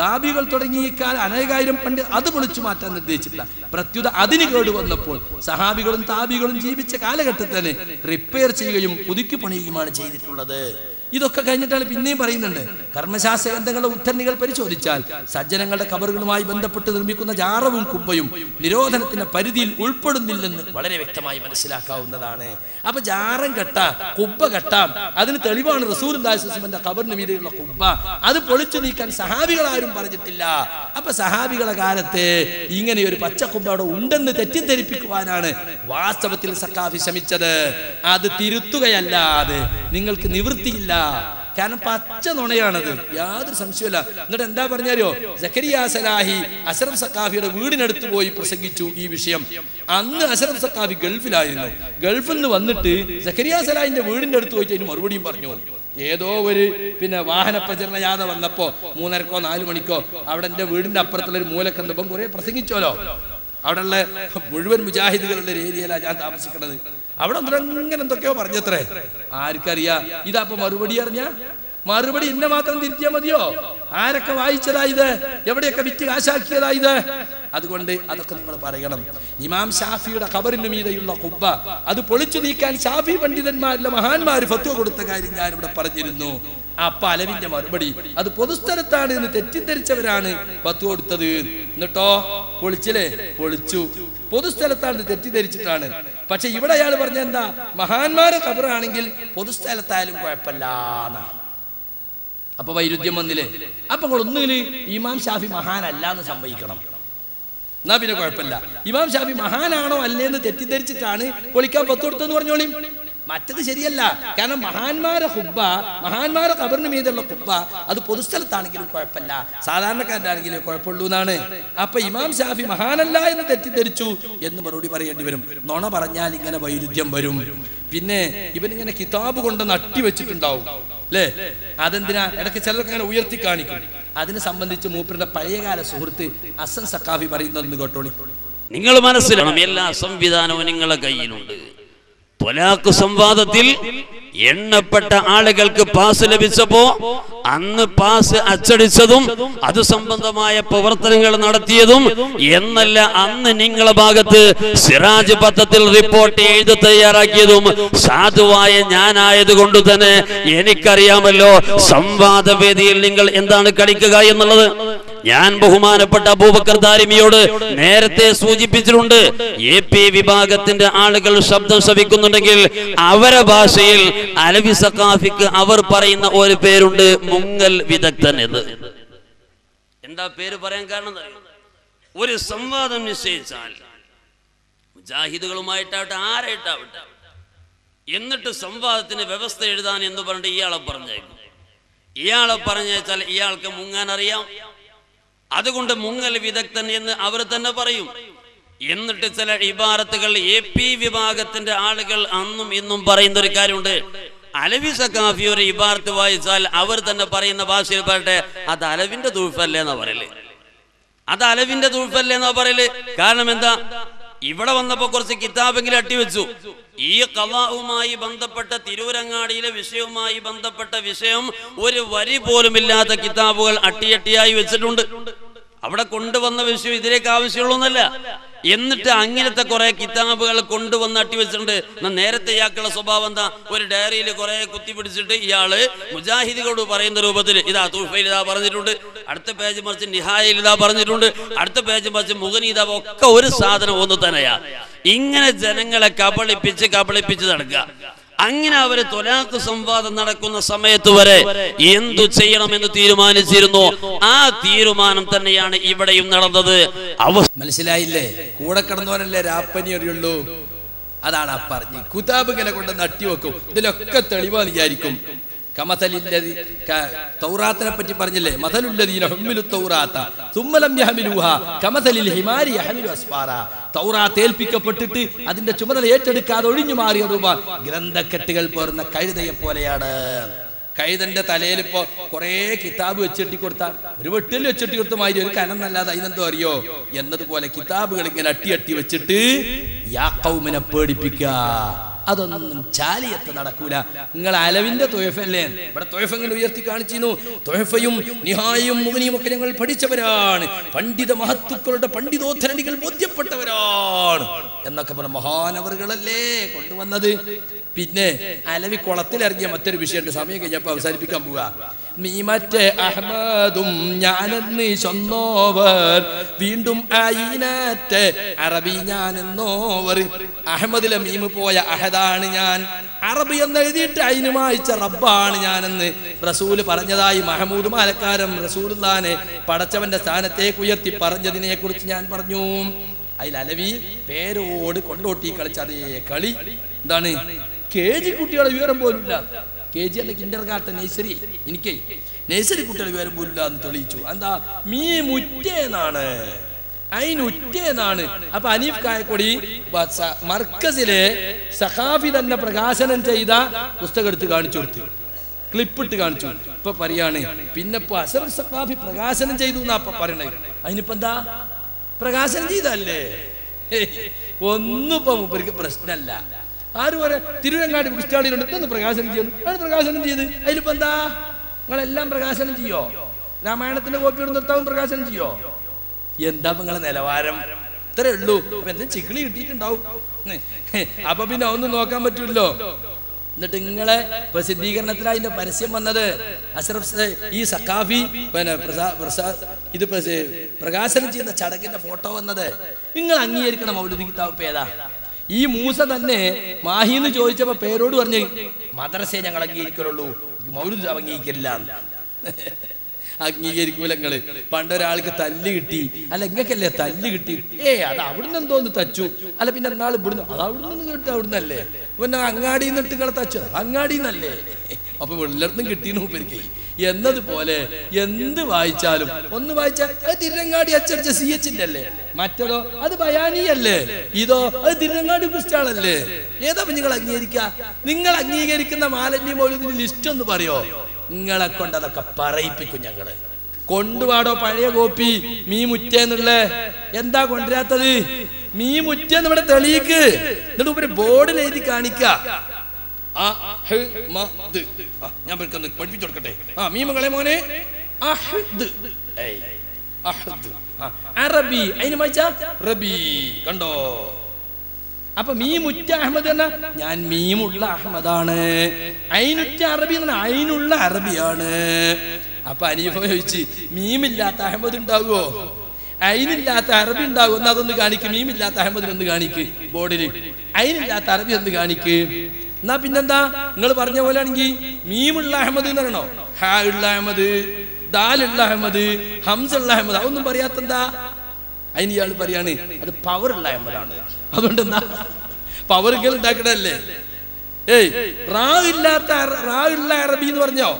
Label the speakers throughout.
Speaker 1: താബികൾ തുടങ്ങിയ ഈ കാല അനേകായിരം പണ്ട് അത് പൊളിച്ചു മാറ്റാൻ നിർദ്ദേശിച്ചിട്ടില്ല. പ്രത്യുത അതിന് കേടുവന്നപ്പോൾ സഹാബികളും താബികളും ജീവിച്ച കാലഘട്ടത്തിൽ റിപ്പയർ ചെയ്യുകയും പുതുക്കി പണിയുകയുമാണ് ചെയ്തിട്ടുള്ളത്. ഇതൊക്കെ കഴിഞ്ഞിട്ടാണ് പിന്നെയും പറയുന്നുണ്ട്. കർമ്മശാസ്ത്ര ഗ്രന്ഥങ്ങളുടെ ഉദ്ധരണികൾ പരിശോധിച്ചാൽ സജ്ജനങ്ങളുടെ കബറുകളുമായി ബന്ധപ്പെട്ട് നിർമ്മിക്കുന്ന ജാറവും കുബ്ബയും നിരോധനത്തിന്റെ പരിധിയിൽ ഉൾപ്പെടുന്നില്ലെന്ന് വളരെ വ്യക്തമായി മനസ്സിലാക്കാവുന്നതാണ്. അപ്പൊ ജാറം കെട്ട കുബ്ബ കെട്ടാം അതിന് തെളിവാണ് റസൂൽ ദാസിന്റെ കബറിന് മീതെയുള്ള കുബ്ബ. അത് പൊളിച്ചു നീക്കാൻ സഹാബികൾ ആരും പറഞ്ഞിട്ടില്ല. അപ്പൊ സഹാബികളെ കാലത്ത് ഇങ്ങനെ ഒരു പച്ച കുബ്ബ അവിടെ ഉണ്ടെന്ന് തെറ്റിദ്ധരിപ്പിക്കുവാനാണ് വാസ്തവത്തിൽ സക്കാഫി ശ്രമിച്ചത്. അത് തിരുത്തുകയല്ലാതെ നിങ്ങൾക്ക് നിവൃത്തിയില്ല. കാരണം പച്ച നുണയാണത്. യാതൊരു സംശയമല്ല എന്നിട്ട് എന്താ പറഞ്ഞാലോ? ജക്കരിയ സലാഹി അസറഫ് സക്കാഫിയുടെ വീടിനടുത്ത് പോയി പ്രസംഗിച്ചു ഈ വിഷയം. അന്ന് അസറഫ് സക്കാഫി ഗൾഫിലായിരുന്നു. ഗൾഫിൽ നിന്ന് വന്നിട്ട് ജക്കരിയ സലാഹിന്റെ വീടിന്റെ അടുത്ത് പോയിട്ട് അതിന് മറുപടിയും പറഞ്ഞു. ഏതോ ഒരു പിന്നെ വാഹന പ്രചരണ ജാഥ വന്നപ്പോ മൂന്നരക്കോ നാലു മണിക്കോ അവിടെ എന്റെ വീടിന്റെ അപ്പുറത്തുള്ള ഒരു മൂലക്കന്തപ്പം കുറെ പ്രസംഗിച്ചോലോ. അവിടെയുള്ള മുഴുവൻ മുജാഹിദുകളുടെ ഏരിയയിലാണ് ഞാൻ താമസിക്കുന്നത്. അവിടെ അങ്ങനെ എന്തൊക്കെയോ പറഞ്ഞത്രേ. ആർക്കറിയാ? ഇതാ ഇപ്പൊ മറുപടി അറിഞ്ഞ മറുപടി ഇന്ന മാത്രം തിരുത്തിയാ മതിയോ? ആരൊക്കെ വായിച്ചതാ ഇത്? എവിടെയൊക്കെ വിറ്റ് കാശാക്കിയതാ ഇത്? അതുകൊണ്ട് അതൊക്കെ നിങ്ങൾ പറയണം. ഇമാം ഷാഫിയുടെ ഖബറിന് മീതെയുള്ള കുബ്ബ അത് പൊളിച്ചു നീക്കാൻ ഷാഫി പണ്ഡിതന്മാരിലെ മഹാന്മാർ ഫത്വ കൊടുത്ത കാര്യം ഞാൻ ഇവിടെ പറഞ്ഞിരുന്നു. അപ്പൊ അലവിന്റെ മറുപടി അത് പൊതുസ്ഥലത്താണ് എന്ന് തെറ്റിദ്ധരിച്ചവരാണ് ഫത്വ കൊടുത്തത്. എന്നിട്ടോ? പൊളിച്ചില്ലേ? പൊളിച്ചു. പൊതുസ്ഥലത്താണ് തെറ്റിദ്ധരിച്ചിട്ടാണ്. പക്ഷെ ഇവിടെ അയാൾ പറഞ്ഞ എന്താ? മഹാന്മാരെ ഖബറാണെങ്കിൽ പൊതുസ്ഥലത്തായാലും കുഴപ്പമില്ല എന്നാണ് അപ്പൊ വൈരുദ്ധ്യം വന്നില്ലേ? അപ്പൊ ഒന്നുകിൽ ഇമാം ഷാഫി മഹാനല്ല എന്ന് സംഭവിക്കണം എന്നാ പിന്നെ കുഴപ്പമില്ല. ഇമാം ഷാഫി മഹാനാണോ അല്ലേന്ന് തെറ്റിദ്ധരിച്ചിട്ടാണ് പൊളിക്കാൻ പത്ത് കൊടുത്തെന്ന് പറഞ്ഞോളി. മറ്റത് ശരിയല്ല. കാരണം മഹാന്മാരെ ഹുബ്ബ മഹാന്മാരെ കബറിന് മീതുള്ള ഹുബ്ബ അത് പൊതുസ്ഥലത്താണെങ്കിലും കുഴപ്പമില്ല. സാധാരണക്കാരനാണെങ്കിലും കുഴപ്പമുള്ളൂ എന്നാണ്. അപ്പൊ ഇമാം ഷാഫി മഹാനല്ല എന്ന് തെറ്റിദ്ധരിച്ചു എന്ന് മറുപടി പറയേണ്ടി വരും. നുണ പറഞ്ഞാൽ ഇങ്ങനെ വൈരുദ്ധ്യം വരും. പിന്നെ ഇവനിങ്ങനെ കിതാബ് കൊണ്ട് നട്ടി വെച്ചിട്ടുണ്ടാവും. അല്ലേ അതെന്തിനാ? ഇടയ്ക്ക് ചിലർക്ക് അങ്ങനെ ഉയർത്തി കാണിക്കും. അതിനെ സംബന്ധിച്ച് മൂപ്പരുടെ പഴയകാല സുഹൃത്ത് അസൻ സക്കാഫി പറയുന്നത് കേട്ടോളി.
Speaker 2: നിങ്ങൾ മനസ്സിലാണ് എല്ലാ സംവിധാനവും നിങ്ങളുടെ കയ്യിലുണ്ട്. തൊലാക്ക് സംവാദത്തിൽ എണ്ണപ്പെട്ട ആളുകൾക്ക് പാസ് ലഭിച്ചപ്പോ അന്ന് പാസ് അച്ചടിച്ചതും അത് സംബന്ധമായ പ്രവർത്തനങ്ങൾ നടത്തിയതും എന്നല്ല അന്ന് നിങ്ങളെ ഭാഗത്ത് സിറാജ് പത്രത്തിൽ റിപ്പോർട്ട് എഴുതി തയ്യാറാക്കിയതും സാധുവായ ഞാനായത് കൊണ്ട് തന്നെ എനിക്കറിയാമല്ലോ സംവാദ വേദിയിൽ നിങ്ങൾ എന്താണ് കളിക്കുക എന്നുള്ളത്. ഞാൻ ബഹുമാനപ്പെട്ട അബൂബക്കർ ദാരിമിയോട് നേരത്തെ സൂചിപ്പിച്ചിട്ടുണ്ട് എ പി വിഭാഗത്തിന്റെ ആളുകൾ ശബ്ദം ശ്രവിക്കുന്നുണ്ടെങ്കിൽ അവരെ ഭാഷയിൽ അലവി സക്കാഫിക്ക് അവർ പറയുന്ന ഒരു പേരുണ്ട് മുങ്ങൽ വിദഗ്ധൻ എന്ന്. എന്താ പേര് പറയാൻ കാരണം ഒരു സംവാദം നിശ്ചയിച്ചാൽ മുജാഹിദുകളുമായിട്ടാവട്ടെ ആരായിട്ടാവട്ടെ എന്നിട്ട് സംവാദത്തിന് വ്യവസ്ഥ എഴുതാൻ എന്ന് പറഞ്ഞിട്ട് ഇയാളെ പറഞ്ഞേക്കും. ഇയാളെ പറഞ്ഞേച്ചാൽ ഇയാൾക്ക് മുങ്ങാൻ അറിയാം അതുകൊണ്ട് മുങ്ങൽ വിദഗ്ധൻ എന്ന് അവർ തന്നെ പറയും. എന്നിട്ട് ചില ഇബാറത്തുകൾ എ പി വിഭാഗത്തിന്റെ ആളുകൾ അന്നും ഇന്നും പറയുന്ന ഒരു കാര്യമുണ്ട്. അലവി സക്കാഫി ഒരു ഇബാറത്ത് വായിച്ചാൽ അവർ തന്നെ പറയുന്ന ഭാഷയിൽ പറയട്ടെ അത് അലവിന്റെ തൂഫല്ലേ എന്നാ പറയൽ. അത് അലവിന്റെ തൂഫല്ലേ എന്നാ പറയൽ. കാരണം എന്താ? ഇവിടെ വന്നപ്പോ കുറച്ച് കിതാബെങ്കിലും അട്ടിവെച്ചു ഈ കലാവുമായി ബന്ധപ്പെട്ട തിരൂരങ്ങാടിയിലെ വിഷയവുമായി ബന്ധപ്പെട്ട വിഷയം ഒരു വരി പോലും ഇല്ലാത്ത കിതാബുകൾ അട്ടിയട്ടിയായി വെച്ചിട്ടുണ്ട്. അവിടെ കൊണ്ടുവന്ന വിഷയം ഇതിലേക്ക് ആവശ്യമുള്ളൊന്നല്ല. എന്നിട്ട് അങ്ങനത്തെ കുറെ കിതാബുകൾ കൊണ്ടുവന്ന് അട്ടിവെച്ചിട്ടുണ്ട് എന്നാൽ നേരത്തെ ഇയാൾക്കുള്ള സ്വഭാവം എന്താ? ഒരു ഡയറിയിൽ കുറെ കുത്തി പിടിച്ചിട്ട് ഇയാൾ മുജാഹിദികളോട് പറയുന്ന രൂപത്തിൽ ഇതാ തൂഫയിൽ ഇതാ പറഞ്ഞിട്ടുണ്ട്. അടുത്ത പേജ് മറിച്ച് നിഹായിൽ ഇതാ പറഞ്ഞിട്ടുണ്ട്. അടുത്ത പേജ് മറിച്ച് മുഖനീത ഒക്കെ ഒരു സാധനം ഒന്ന് തന്നെയാ. ഇങ്ങനെ ജനങ്ങളെ കബളിപ്പിച്ച് കബളിപ്പിച്ച് നടക്കുക. അങ്ങനെ അവർ തൊലാക്ക് സംവാദം നടക്കുന്ന സമയത്ത് വരെ എന്തു ചെയ്യണമെന്ന് തീരുമാനിച്ചിരുന്നു? ആ തീരുമാനം തന്നെയാണ് ഇവിടെയും നടന്നത്. അവ
Speaker 1: മനസ്സിലായില്ലേ? കൂടെ കിടന്നവനല്ലേ രാപ്പനി അറിയുള്ളൂ. അതാണ് ആ പറഞ്ഞ്. കുതാബ് ഇങ്ങനെ കൊണ്ട് നട്ടി വെക്കും ഇതിലൊക്കെ തെളിവാ വിചാരിക്കും. തൗറാത്തിനെ പറ്റി പറഞ്ഞില്ലേ? മതലുല്ലേൽപ്പിക്കപ്പെട്ടിട്ട് കമതലിൽ ഹിമാരി അതിന്റെ ചുമതല ഏറ്റെടുക്കാതെ ഒഴിഞ്ഞു മാറിയ രൂപ ഗ്രന്ഥക്കെട്ടുകൾ പോരുന്ന കഴുതയെ പോലെയാണ്. കഴുതന്റെ തലയിൽ ഇപ്പോ കുറെ കിതാബ് വെച്ചിട്ട് കൊടുത്ത ഒരു വെട്ടിൽ വെച്ചിട്ട് കൊടുത്ത മാതിരി ഒരു കനം നല്ലാതെ അതിനെന്തോ അറിയോ? എന്നതുപോലെ കിതാബുകൾ ഇങ്ങനെ അട്ടി അട്ടി വെച്ചിട്ട് യാക്കൗമിനെ പേടിപ്പിക്കുക. അതൊന്നും ചാലിയത്ത് നടക്കൂല. നിങ്ങൾ അലവിന്റെ തൊയഫല്ലേ? ഇവിടെ തൊയഫങ്ങൾ ഉയർത്തി കാണിച്ചിരുന്നു? തൊയഫയും നിഹായും മുഗനിയും ഒക്കെ ഞങ്ങൾ പഠിച്ചവരാണ്. പണ്ഡിത മഹത്തുക്കളുടെ പണ്ഡിതോദ്ധരണികൾ ബോധ്യപ്പെട്ടവരാണ്. എന്നൊക്കെ പറഞ്ഞ മഹാനവറുകളല്ലേ കൊണ്ടുവന്നത്. പിന്നെ അലവി കുളത്തിലിറങ്ങിയ മറ്റൊരു വിഷയമുണ്ട്. സമയം കഴിഞ്ഞപ്പോൾ അവസാനിപ്പിക്കാൻ പോവുക മീമറ്റേ അഹമ്മദും ഞാനെന്ന് ചൊന്നോവർ. വീണ്ടും അയിനത്തെ അറബി ഞാനെന്നോവർ. അഹമ്മദിലെ മീമ് പോയ അഹദാണ് ഞാൻ. അറബി എന്ന് എഴുതിയിട്ട് വായിച്ച റബ്ബാണ് ഞാനെന്ന് റസൂൽ പറഞ്ഞതായി മഹമൂദ് മാലക്കാരൻ റസൂലുല്ലാനെ പടച്ചവന്റെ സ്ഥാനത്തേക്ക് ഉയർത്തി പറഞ്ഞതിനെ കുറിച്ച് ഞാൻ പറഞ്ഞു. അതിൽ അലവി പേരോട് കൊണ്ടോട്ടി കളിച്ച അതേ കളി. എന്താണ്? കേജി കുട്ടികളെ വിവരം പോലുമില്ല. കെ ജി അല്ല കിൻഡർ ഗാർട്ടൻ നേഴ്സറി എനിക്ക് നേഴ്സറി കുട്ടികൾ വരുമ്പോൾ ഇല്ല എന്ന് തെളിയിച്ചു. എന്താ? മീ മുറ്റേന്നാണ് അതിനുറ്റേന്നാണ് അപ്പൊ അനീഫ് കായക്കൊടി മർക്കസിലെ സഖാഫി തന്നെ പ്രകാശനം ചെയ്ത പുസ്തകം എടുത്ത് കാണിച്ചു കൊടുത്തു. ക്ലിപ്പിട്ട് കാണിച്ചു ഇപ്പൊ പറയാണ് പിന്നെ അസർ സഖാഫി പ്രകാശനം ചെയ്തു എന്നാ അപ്പൊ പറയണേ? അതിനിപ്പോ എന്താ? പ്രകാശനം ചെയ്തല്ലേ ഒന്നും ഇപ്പൊ മൂപ്പർക്ക് പ്രശ്നമല്ല ആരും വരെ തിരുവരങ്ങാടി ബുക്സ്റ്റാളിലുണ്ട് ഇതൊന്ന് പ്രകാശനം ചെയ്യുന്നു അത് പ്രകാശനം ചെയ്ത്? അതിലിപ്പോ എന്താ? നിങ്ങളെല്ലാം പ്രകാശനം ചെയ്യോ? രാമായണത്തിന്റെ കോപ്പി നിർത്താവും പ്രകാശനം ചെയ്യോ? എന്താ നിങ്ങളെ നിലവാരം? ഇത്രേ ഉള്ളൂ. എന്താ ചിക്കിളി കിട്ടിയിട്ടുണ്ടാവും. അപ്പൊ പിന്നെ ഒന്നും നോക്കാൻ പറ്റൂല്ലോ. എന്നിട്ട് നിങ്ങളെ പ്രസിദ്ധീകരണത്തിൽ അതിന്റെ പരസ്യം വന്നത്. അസ്രഫ് ഈ സക്കാഫി പിന്നെ ഇത് പ്രകാശനം ചെയ്യുന്ന ചടങ്ങിന്റെ ഫോട്ടോ വന്നത്. നിങ്ങൾ അംഗീകരിക്കണം മൗലൂദ് കിതാബ് ഏതാ? ഈ മൂസ തന്നെ മാഹി എന്ന് ചോദിച്ചപ്പോ പേരോട് പറഞ്ഞു മദ്രസയെ ഞങ്ങൾ അംഗീകരിക്കലുള്ളൂ മൗലൂദ് അംഗീകരിക്കില്ല. അംഗീകരിക്കൂല നിങ്ങൾ. പണ്ടൊരാൾക്ക് തല്ല് കിട്ടി. അല്ല ഇങ്ങക്കല്ലേ തല്ല് കിട്ടി? ഏ അത് അവിടുന്ന് എന്തോന്ന് തച്ചു. അല്ല പിന്നെ എന്നാൾ ഇവിടുന്ന് അത് അവിടുന്ന് കിട്ടും അവിടുന്നല്ലേ? പിന്നെ അങ്ങാടി നിന്നിട്ട് നിങ്ങളെ തച്ചു. അങ്ങാടി നിന്നല്ലേ? അപ്പൊ എല്ലായിടത്തും കിട്ടീന്ന് മൂപ്പരിക്കേ എന്നതുപോലെ എന്ത് വായിച്ചാലും ഒന്ന് വായിച്ചാൽ അത് തിരുരങ്ങാടി അച്ചടിച്ച സി എച്ചിന്റെ അല്ലേ? മറ്റതോ അത് ബയാനിയല്ലേ ഇതോ അത് തിരങ്ങാടി ക്രിസ്റ്റാളല്ലേ ഏതാ നിങ്ങൾ അംഗീകരിക്കുക നിങ്ങൾ അംഗീകരിക്കുന്ന മാലിന്യ മൗലിന്റെ ലിസ്റ്റ് ഒന്ന് പറയോ? നിങ്ങളെ കൊണ്ട് അതൊക്കെ പറയിപ്പിക്കും ഞങ്ങൾ. കൊണ്ടുപാടോ പഴയ കോപ്പി മീ മുറ്റേന്നുള്ളേ എന്താ കൊണ്ടുവരാത്തത്? മീ മുറ്റേന്ന് ഇവിടെ തെളിയിക്ക്. എന്നിട്ട് ഇവർ ബോർഡിൽ എഴുതി കാണിക്ക. ഞാൻ പഠിപ്പിച്ചു കൊടുക്കട്ടെ. ആ മീ മകളെ മോനെ. അറബി. അതിന് വായിച്ച? റബി. കണ്ടോ? അപ്പൊ മീ മുറ്റ അഹമ്മദ് എന്ന? ഞാൻ മീമുള്ള അഹമ്മദാണ്. അയിനുറ്റ അറബി എന്ന അയിനുള്ള അറബിയാണ്. അപ്പൊ അനീഫ ചോദിച്ച് മീമില്ലാത്ത അഹമ്മദ് ഉണ്ടാകുമോ അയിനില്ലാത്ത അറബി ഉണ്ടാകും എന്ന് അതൊന്ന് കാണിക്ക്. മീമില്ലാത്ത അഹമ്മദിന് ഒന്ന് കാണിക്ക് ബോർഡിൽ അയിനില്ലാത്ത അറബി എന്ന് കാണിക്ക്. എന്നാ പിന്നെന്താ? നിങ്ങൾ പറഞ്ഞ പോലെ ആണെങ്കിൽ മീമുള്ള അഹമ്മദ് എന്ന് പറയണോ? ഹാ ഉള്ള അഹമ്മദ്. ദാലുള്ള അഹമ്മദ്. ഹംസുള്ള അഹമ്മദ്. അതൊന്നും പറയാത്തെന്താ? അതിന് ഇയാൾ പറയാണ് അത് പവർ ഉള്ള അഹമ്മദാണ്. അതുകൊണ്ട് എന്താ പവർക്കൽ ഉണ്ടാക്കണല്ലേ ഏയ് റാ ഇല്ലാത്ത റാ ഉള്ള അറബി എന്ന് പറഞ്ഞോ?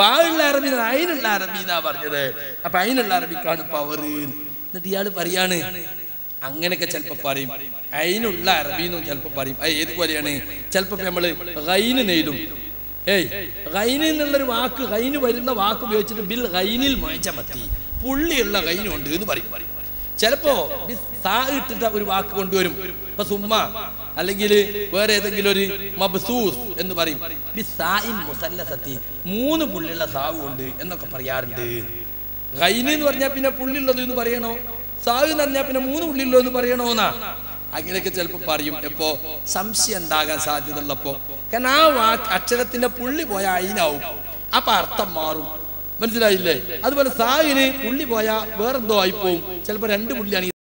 Speaker 1: ബാ ഉള്ള അറബി അയിനുള്ള അറബി എന്നാ പറഞ്ഞത്. അപ്പൊ അയിനുള്ള അറബിക്കാണ് പവർ എന്നിട്ട് ഇയാൾ പറയാണ് അങ്ങനെയൊക്കെ ചിലപ്പോ പറയും. അയിനുള്ള അറബി എന്നും ചിലപ്പോ പറയും. അത് ഏത് പോലെയാണ്? ചിലപ്പോ നമ്മൾ ഗൈന് നെയ്തും. ഏയ് ഗൈന് എന്നുള്ളൊരു വാക്ക് ഗൈന് വരുന്ന വാക്ക് ഉപയോഗിച്ചിട്ട് ബിൽ ഗൈനിൽ മൊയച്ചമത്തി പുള്ളിയുള്ള ഗൈനുണ്ട് എന്ന് പറയും. ചിലപ്പോ സാ ഇട്ടിട്ട ഒരു വാക്ക് കൊണ്ടുവരും. ഇപ്പൊ സുമ്മ അല്ലെങ്കിൽ വേറെ ഏതെങ്കിലും ഒരു മബ്സൂസ് എന്ന് പറയും. മുസല്ലസത്തി മൂന്ന് പുള്ളിയുള്ള സാവ് ഉണ്ട് എന്നൊക്കെ പറയാറുണ്ട്. ഗൈന് എന്ന് പറഞ്ഞാൽ പിന്നെ പുള്ളിയുള്ളത് എന്ന് പറയണോ? സാവ് എന്ന് പറഞ്ഞാൽ പിന്നെ മൂന്ന് പുള്ളിയുള്ളത് എന്ന് പറയണോന്നാ? അങ്ങനെയൊക്കെ ചിലപ്പോ പറയും. എപ്പോ? സംശയം ഉണ്ടാകാൻ സാധ്യത ഉള്ളപ്പോ കാരണം ആ വാക്ക് അക്ഷരത്തിന്റെ പുള്ളി പോയ അയിനാവും. അപ്പൊ അർത്ഥം മാറും. മനസ്സിലായില്ലേ? അതുപോലെ സായിന് പുള്ളി പോയാൽ വേറെന്തോ ആയിപ്പോവും. ചിലപ്പോൾ രണ്ട് പുള്ളിയാണ്